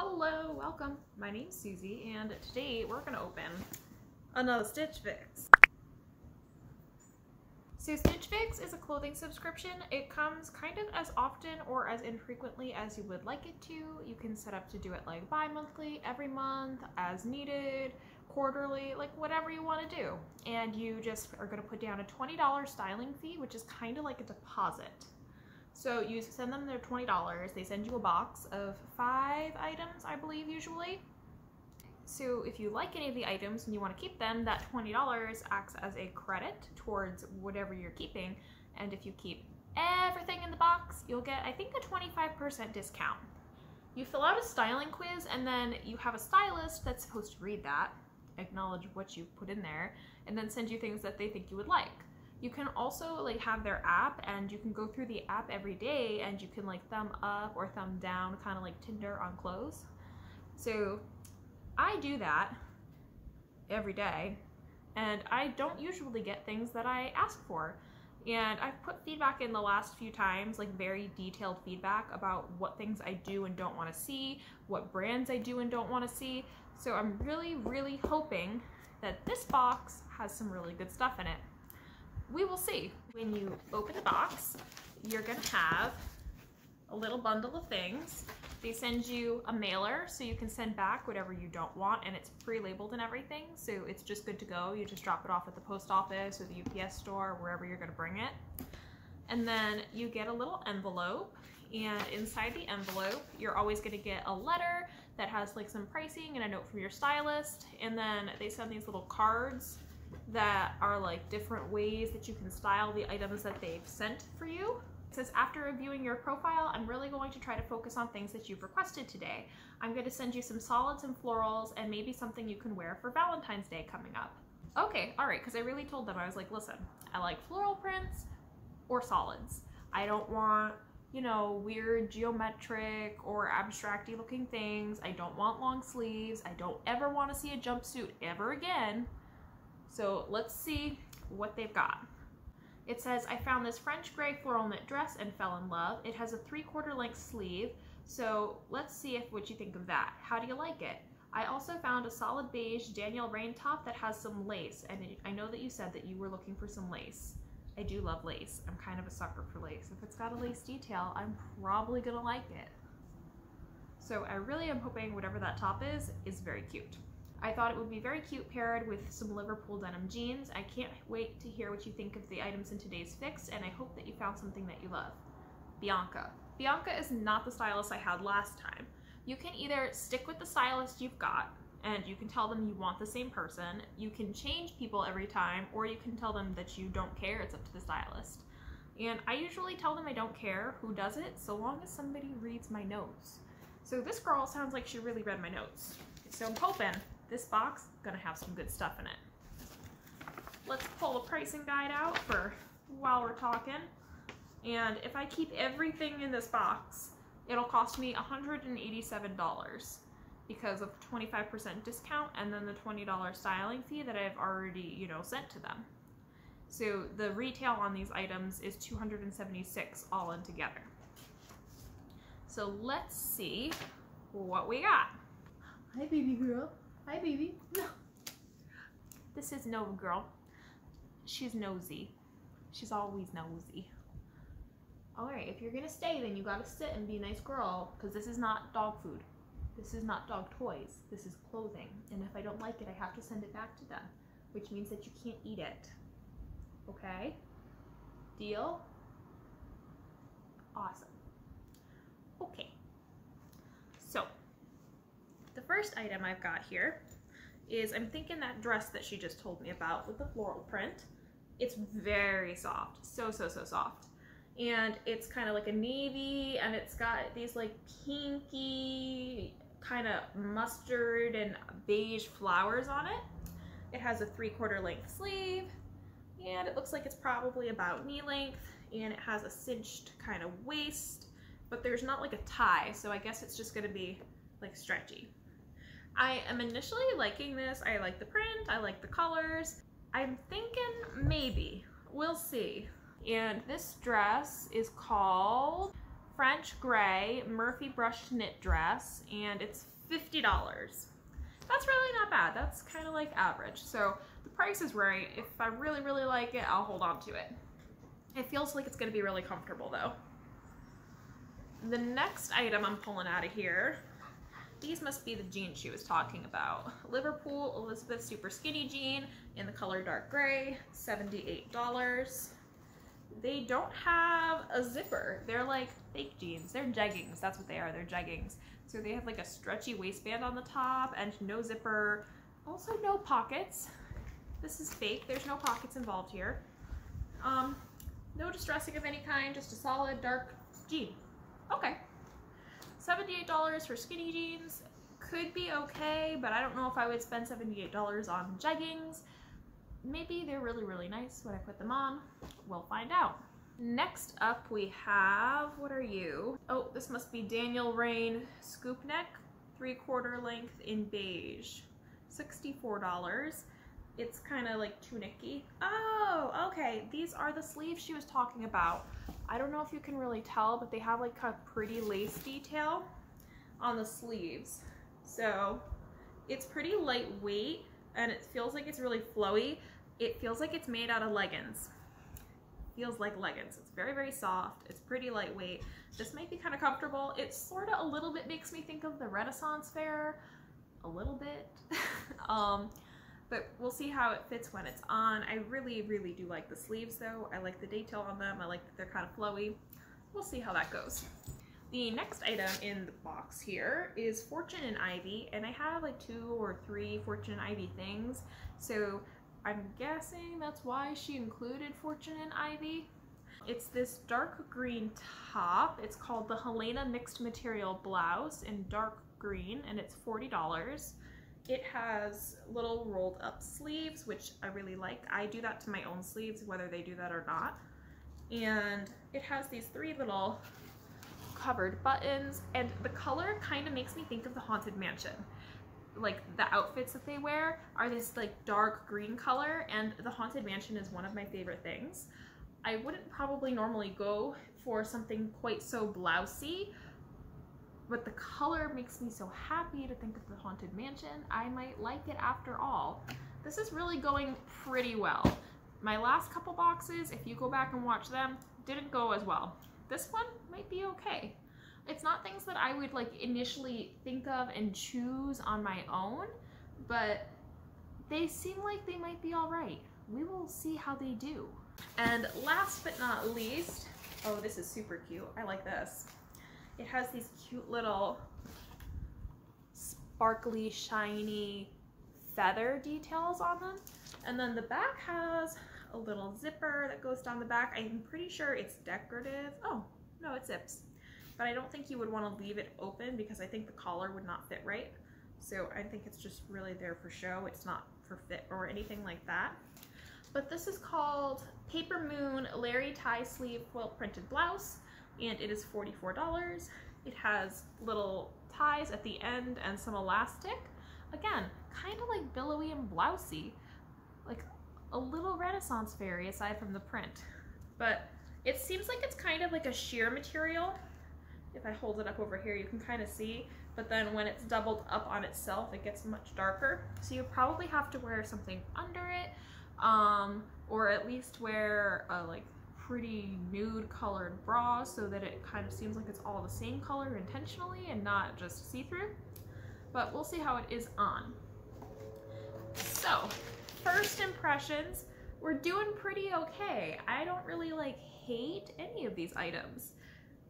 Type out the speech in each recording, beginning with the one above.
Hello, welcome. My name's Suzie and today we're gonna open another Stitch Fix. So Stitch Fix is a clothing subscription. It comes kind of as often or as infrequently as you would like it to. You can set up to do it like bi-monthly, every month, as needed, quarterly, like whatever you want to do. And you just are gonna put down a $20 styling fee, which is kind of like a deposit. So you send them their $20. They send you a box of five items, I believe, usually. So if you like any of the items and you want to keep them, that $20 acts as a credit towards whatever you're keeping. And if you keep everything in the box, you'll get, I think, a 25% discount. You fill out a styling quiz and then you have a stylist that's supposed to read that, acknowledge what you put in there, and then send you things that they think you would like. You can also like have their app and you can go through the app every day and you can like thumb up or thumb down, kind of like Tinder on clothes. So I do that every day and I don't usually get things that I ask for. And I've put feedback in the last few times, like very detailed feedback about what things I do and don't want to see, what brands I do and don't want to see. So I'm really, really hoping that this box has some really good stuff in it we will see. When you open the box, you're gonna have a little bundle of things. They send you a mailer so you can send back whatever you don't want and it's pre-labeled and everything so it's just good to go. You just drop it off at the post office or the UPS store, wherever you're gonna bring it. And then you get a little envelope and inside the envelope you're always gonna get a letter that has like some pricing and a note from your stylist and then they send these little cards that are like different ways that you can style the items that they've sent for you. It says, after reviewing your profile, I'm really going to try to focus on things that you've requested today. I'm going to send you some solids and florals and maybe something you can wear for Valentine's Day coming up. Okay, all right, because I really told them, I was like, listen, I like floral prints or solids. I don't want, you know, weird geometric or abstracty looking things. I don't want long sleeves. I don't ever want to see a jumpsuit ever again. So let's see what they've got. It says, I found this French gray floral knit dress and fell in love. It has a three quarter length sleeve. So let's see if what you think of that. How do you like it? I also found a solid beige Daniel Rainn top that has some lace. And I know that you said that you were looking for some lace. I do love lace. I'm kind of a sucker for lace. If it's got a lace detail, I'm probably gonna like it. So I really am hoping whatever that top is, is very cute. I thought it would be very cute paired with some Liverpool denim jeans. I can't wait to hear what you think of the items in today's fix, and I hope that you found something that you love. Bianca. Bianca is not the stylist I had last time. You can either stick with the stylist you've got, and you can tell them you want the same person. You can change people every time, or you can tell them that you don't care, it's up to the stylist. And I usually tell them I don't care who does it, so long as somebody reads my notes. So this girl sounds like she really read my notes. So I'm hoping this box gonna have some good stuff in it. Let's pull the pricing guide out for while we're talking. And if I keep everything in this box, it'll cost me $187 because of 25% discount and then the $20 styling fee that I've already, you know, sent to them. So the retail on these items is 276 all in together. So let's see what we got. Hi, baby girl. Hi, baby. No. This is Nova Girl. She's nosy. She's always nosy. Alright, if you're gonna stay, then you gotta sit and be a nice girl, because this is not dog food. This is not dog toys. This is clothing. And if I don't like it, I have to send it back to them, which means that you can't eat it. Okay? Deal? Awesome. Okay So, the first item I've got here is I'm thinking that dress that she just told me about with the floral print. It's very soft, so, so, so soft. And it's kind of like a navy and it's got these like pinky kind of mustard and beige flowers on it. It has a three quarter length sleeve and it looks like it's probably about knee length and it has a cinched kind of waist, but there's not like a tie. So I guess it's just gonna be like stretchy. I am initially liking this. I like the print, I like the colors. I'm thinking maybe, we'll see. And this dress is called French gray Murphy brushed knit dress and it's $50. That's really not bad. That's kind of like average. So the price is right. If I really, really like it, I'll hold on to it. It feels like it's gonna be really comfortable though. The next item I'm pulling out of here, these must be the jeans she was talking about. Liverpool Elizabeth Super Skinny Jean in the color dark gray, $78. They don't have a zipper. They're like fake jeans. They're jeggings. That's what they are. They're jeggings. So they have like a stretchy waistband on the top and no zipper. Also no pockets. This is fake. There's no pockets involved here. Um, no distressing of any kind, just a solid dark jean. Okay. $78 for skinny jeans. Could be okay, but I don't know if I would spend $78 on jeggings. Maybe they're really, really nice when I put them on. We'll find out. Next up we have, what are you? Oh, this must be Daniel Rainn Scoop Neck, three quarter length in beige. $64. It's kind of like tunicky. Oh, okay. These are the sleeves she was talking about. I don't know if you can really tell, but they have like a pretty lace detail on the sleeves. So it's pretty lightweight and it feels like it's really flowy. It feels like it's made out of leggings. Feels like leggings. It's very, very soft. It's pretty lightweight. This might be kind of comfortable. It sort of a little bit makes me think of the Renaissance Fair. A little bit. um, but we'll see how it fits when it's on. I really, really do like the sleeves though. I like the detail on them. I like that they're kind of flowy. We'll see how that goes. The next item in the box here is Fortune and Ivy, and I have like two or three Fortune and Ivy things, so I'm guessing that's why she included Fortune and Ivy. It's this dark green top. It's called the Helena Mixed Material Blouse in dark green, and it's $40. It has little rolled up sleeves, which I really like. I do that to my own sleeves, whether they do that or not. And it has these three little covered buttons and the color kind of makes me think of the Haunted Mansion. Like the outfits that they wear are this like dark green color and the Haunted Mansion is one of my favorite things. I wouldn't probably normally go for something quite so blousy, but the color makes me so happy to think of the Haunted Mansion. I might like it after all. This is really going pretty well. My last couple boxes, if you go back and watch them, didn't go as well this one might be okay. It's not things that I would like initially think of and choose on my own, but they seem like they might be all right. We will see how they do. And last but not least, oh, this is super cute. I like this. It has these cute little sparkly, shiny feather details on them. And then the back has a little zipper that goes down the back. I'm pretty sure it's decorative. Oh, no, it zips. But I don't think you would want to leave it open because I think the collar would not fit right. So I think it's just really there for show. It's not for fit or anything like that. But this is called Paper Moon Larry Tie Sleeve Quilt Printed Blouse and it is $44. It has little ties at the end and some elastic. Again, kind of like billowy and blousy. Like a little Renaissance fairy aside from the print. But it seems like it's kind of like a sheer material. If I hold it up over here, you can kind of see. But then when it's doubled up on itself, it gets much darker. So you probably have to wear something under it, um, or at least wear a like pretty nude colored bra so that it kind of seems like it's all the same color intentionally and not just see-through. But we'll see how it is on. So first impressions, we're doing pretty okay. I don't really like hate any of these items.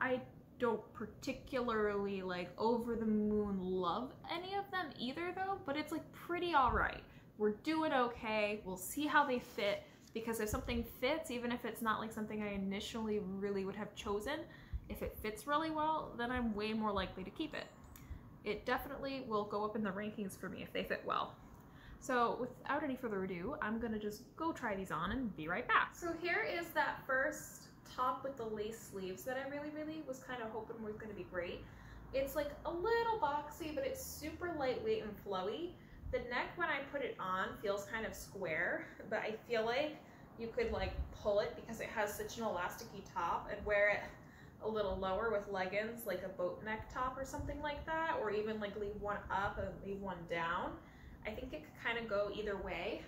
I don't particularly like over the moon love any of them either though, but it's like pretty all right. We're doing okay. We'll see how they fit because if something fits, even if it's not like something I initially really would have chosen, if it fits really well, then I'm way more likely to keep it. It definitely will go up in the rankings for me if they fit well. So without any further ado, I'm gonna just go try these on and be right back. So here is that first top with the lace sleeves that I really, really was kind of hoping was gonna be great. It's like a little boxy, but it's super lightweight and flowy. The neck when I put it on feels kind of square, but I feel like you could like pull it because it has such an elasticy top and wear it a little lower with leggings, like a boat neck top or something like that, or even like leave one up and leave one down. I think it could kind of go either way.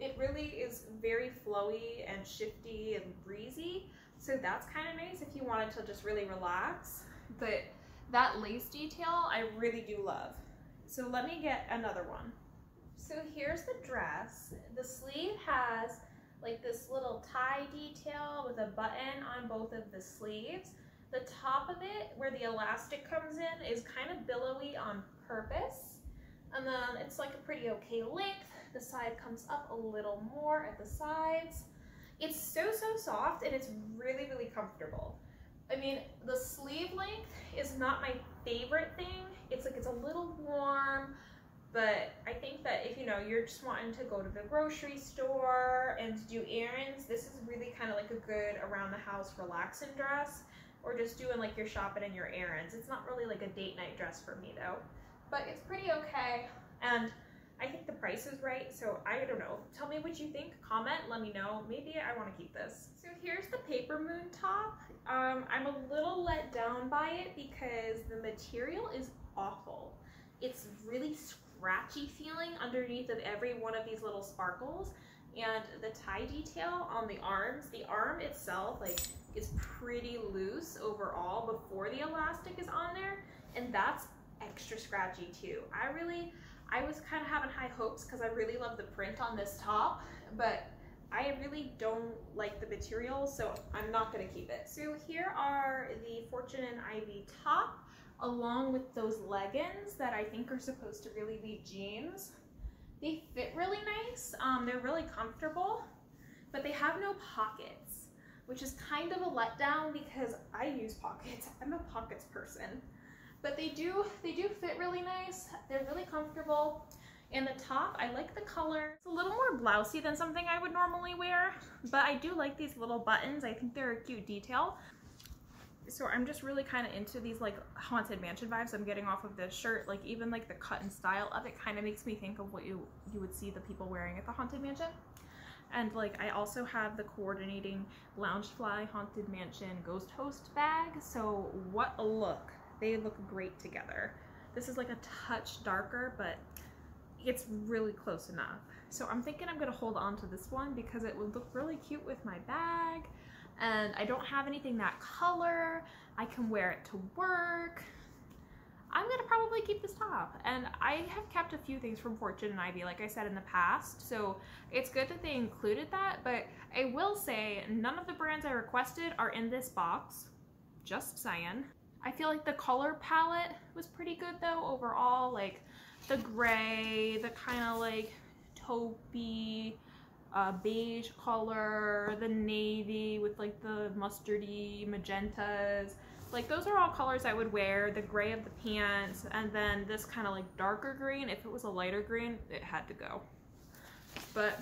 It really is very flowy and shifty and breezy. So that's kind of nice if you wanted to just really relax. But that lace detail, I really do love. So let me get another one. So here's the dress. The sleeve has like this little tie detail with a button on both of the sleeves. The top of it, where the elastic comes in, is kind of billowy on purpose. And then it's like a pretty okay length. The side comes up a little more at the sides. It's so, so soft and it's really, really comfortable. I mean, the sleeve length is not my favorite thing. It's like it's a little warm, but I think that if you know you're just wanting to go to the grocery store and do errands, this is really kind of like a good around the house relaxing dress, or just doing like your shopping and your errands. It's not really like a date night dress for me though, but it's pretty okay. And I think the price is right, so I don't know. Tell me what you think. Comment, let me know. Maybe I want to keep this. So here's the Paper Moon top. Um, I'm a little let down by it because the material is awful. It's really scratchy feeling underneath of every one of these little sparkles. And the tie detail on the arms, the arm itself like is pretty loose overall before the elastic is on there. And that's extra scratchy too. I really, I was kind of having high hopes because I really love the print on this top, but I really don't like the material, so I'm not gonna keep it. So here are the Fortune and Ivy top, along with those leggings that I think are supposed to really be jeans. They fit really nice, um, they're really comfortable, but they have no pockets, which is kind of a letdown because I use pockets. I'm a pockets person. But they do, they do fit really nice. They're really comfortable. And the top, I like the color. It's a little more blousy than something I would normally wear, but I do like these little buttons. I think they're a cute detail. So I'm just really kind of into these like haunted mansion vibes I'm getting off of this shirt. Like even like the cut and style of it kind of makes me think of what you, you would see the people wearing at the haunted mansion. And like I also have the coordinating Loungefly Haunted Mansion Ghost Host bag. So what a look. They look great together. This is like a touch darker, but it's really close enough. So I'm thinking I'm gonna hold on to this one because it would look really cute with my bag and I don't have anything that color. I can wear it to work. I'm gonna probably keep this top. And I have kept a few things from Fortune and Ivy, like I said in the past, so it's good that they included that, but I will say none of the brands I requested are in this box, just saying. I feel like the color palette was pretty good though overall, like the gray, the kind of like taupey, uh, beige color, the navy with like the mustardy magentas. Like those are all colors I would wear, the gray of the pants, and then this kind of like darker green. If it was a lighter green, it had to go. But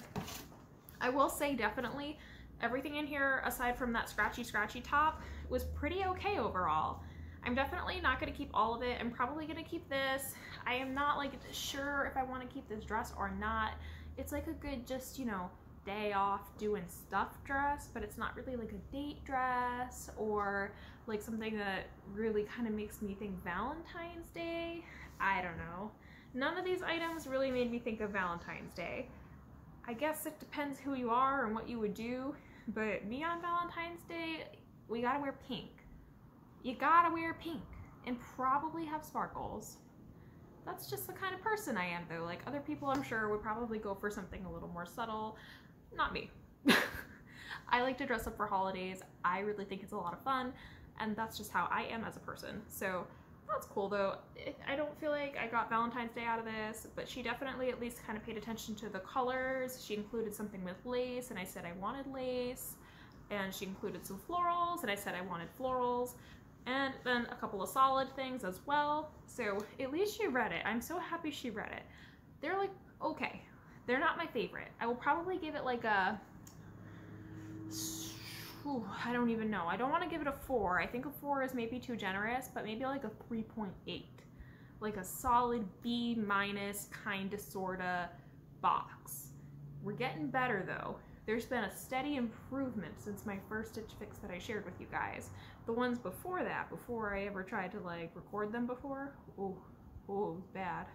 I will say definitely everything in here, aside from that scratchy scratchy top, was pretty okay overall. I'm definitely not going to keep all of it. I'm probably going to keep this. I am not like sure if I want to keep this dress or not. It's like a good just, you know, day off doing stuff dress, but it's not really like a date dress or like something that really kind of makes me think Valentine's Day. I don't know. None of these items really made me think of Valentine's Day. I guess it depends who you are and what you would do, but me on Valentine's Day, we gotta wear pink you gotta wear pink and probably have sparkles. That's just the kind of person I am though. Like other people I'm sure would probably go for something a little more subtle. Not me. I like to dress up for holidays. I really think it's a lot of fun and that's just how I am as a person. So that's cool though. I don't feel like I got Valentine's Day out of this, but she definitely at least kind of paid attention to the colors. She included something with lace and I said I wanted lace and she included some florals and I said I wanted florals and then a couple of solid things as well. So at least she read it. I'm so happy she read it. They're like, okay. They're not my favorite. I will probably give it like a, I don't even know. I don't want to give it a four. I think a four is maybe too generous, but maybe like a 3.8. Like a solid B minus kinda sorta box. We're getting better though. There's been a steady improvement since my first Stitch Fix that I shared with you guys. The ones before that, before I ever tried to like record them before, oh, oh, bad.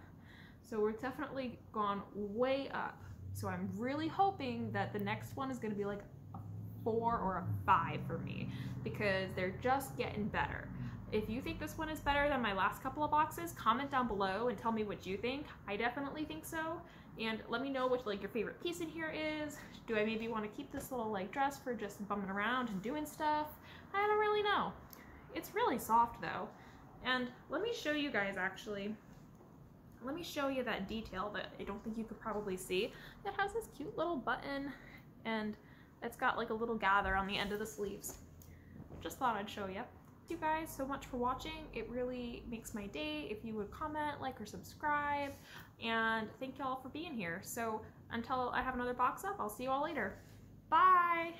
So we're definitely gone way up. So I'm really hoping that the next one is gonna be like a four or a five for me because they're just getting better. If you think this one is better than my last couple of boxes, comment down below and tell me what you think. I definitely think so. And let me know what like your favorite piece in here is. Do I maybe want to keep this little like dress for just bumming around and doing stuff? I don't really know. It's really soft though. And let me show you guys actually. Let me show you that detail that I don't think you could probably see. It has this cute little button and it's got like a little gather on the end of the sleeves. Just thought I'd show you you guys so much for watching. It really makes my day if you would comment, like, or subscribe. And thank y'all for being here. So until I have another box up, I'll see you all later. Bye!